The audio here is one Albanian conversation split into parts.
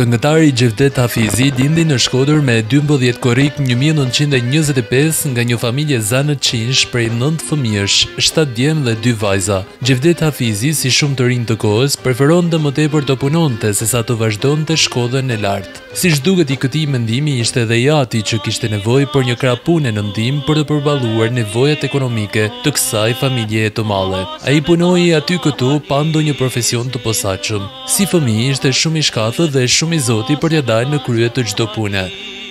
Këngëtari Xhevdet Hafizi lindi në Shkodër më 12 korrik 1925 nga një familje zanatçinjsh prej 9 fëmijësh, 7 djem dhe 2 vajza. Xhevdet Hafizi, si shumë të rinj të kohës, preferonte më tepër të punonte sesa të vazhdonte shkollën e lartë. Siç duket i këtij mendimi ishte dhe i ati që kishte nevojë për një krah pune në ndihmë për të përballuar nevojat ekonomike të kësaj familjeje të madhe. Ai punoi aty-këtu pa ndonjë profesion të posaçëm. Si fëmijë ishte shumë i shkathët dhe shumë i zoti për t'ia dalë në krye të çdo pune.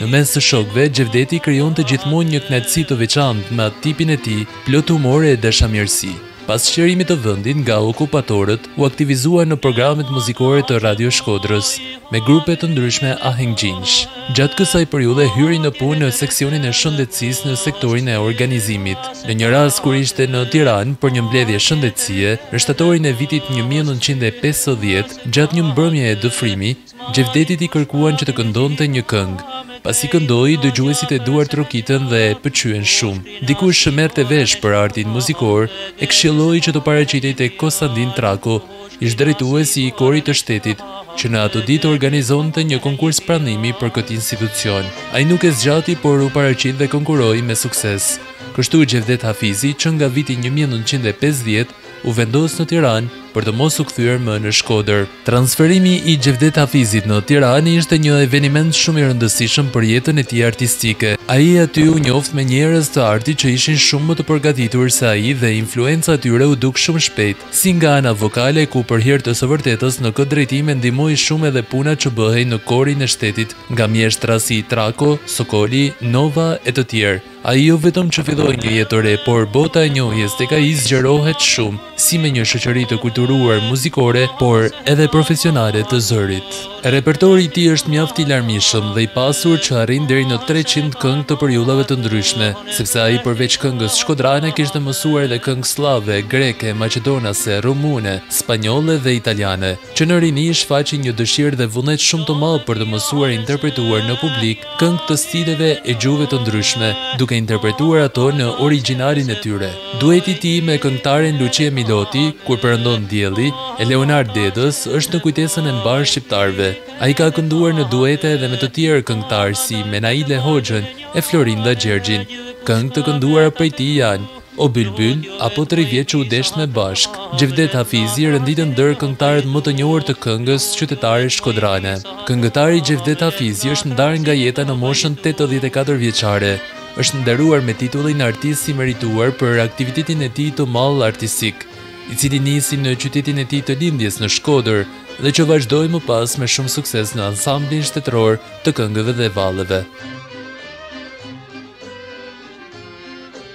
Në mes të shokëve, Xhevdeti krijonte gjithmonë një kënaqësi të veçantë me atë tipin e tij plot humor e dashamirësi. Pas çlirimit të vendit nga okupatorët, u aktivizua në programet muzikore të Radio Shkodrës, me grupe të ndryshme ahengxhinjsh. Gjatë kësaj periudhe hyri në punë në seksionin e shëndetësisë në sektorin e organizimit. Në një rast kur ishte në Tiranë për një mbledhje shëndetësie, në shtatorin e vitit një mijë e nëntëqind e pesëdhjetë, gjatë një mbrëmjeje dëfrimi, Xhevdetit i kërkuan që të këndonte një këngë. Pasi këndoi, dëgjuesit e duartrokitën dhe e pëlqyen shumë. Dikush që merrte vesh për artin muzikor, e këshilloi që të paraqitej tek Kostandin Trako, ish-drejtuesi i Korit të Shtetit, që në ato ditë organizonte një konkurs pranimi për këtë institucion. Ai nuk e zgjati, por u paraqit dhe konkuroi me sukses. Kështu Xhevdet Hafizi, që nga viti një mijë e nëntëqind e pesëdhjetë, u vendos në Tiranë për të mos u kthyer më në Shkodër. Transferimi i Xhevdet Hafizit në Tiranë ishte një eveniment shumë i rëndësishëm për jetën e tij artistike. Ai aty u njoft me njerëz të artit që ishin shumë më të përgatitur se ai dhe influenca e tyre u duk shumë shpejt, si nga ana vokale ku për hir të së vërtetës në këtë drejtim e ndihmoi shumë edhe puna që bëhej në Korin e Shtetit nga mjeshtra si Trako, Sokoli, Nova e të tjerë. Ai jo vetëm që filloi një jetë të re, por bota e njohjes tek ai zgjerohet shumë, si me një shoqëri të kulturuar muzikore, por edhe profesionale të zërit. Repertori i tij është mjaft i larmishëm dhe i pasur që arrin deri në treqind këngë të periudhave të ndryshme, sepse ai përveç këngës shkodrane kishte mësuar edhe këngë sllave, greke, maqedonase, rumune, spanjolle dhe italiane. Që në rini shfaqi një dëshirë dhe vullnet shumë të madh për të mësuar e interpretuar në publik, këngë të stileve e gjuhëve të ndryshme, duke interpretuar ato në origjinalin e tyre. Dueti i tij me këngëtaren Luçie Miloti, Kur perëndon dielli, e Leonard Dedës, është në kujtesën e mbarë shqiptarëve. Ai ka kënduar në duete edhe me të tjerë këngëtarë si me Naile Hoxhën e Florinda Gjergjin. Këngë të kënduara prej tij janë, O Bylbyl, a po tri vjet që u deshtëm bashkë, Xhevdet Hafizi renditet ndër këngëtarët më të njohur të këngës qytetare shkodrane. Këngëtari Xhevdet Hafizi është ndarë nga jeta në moshën tetëdhjetë e katër vjeçare. Është nderuar me titullin Artist i Merituar për aktivitetin e tij të madh artistik, i cili nisi në qytetin e tij të lindjes në Shkodër dhe që vazhdoi më pas me shumë sukses në Ansamblin Shtetëror të Këngëve dhe Valleve.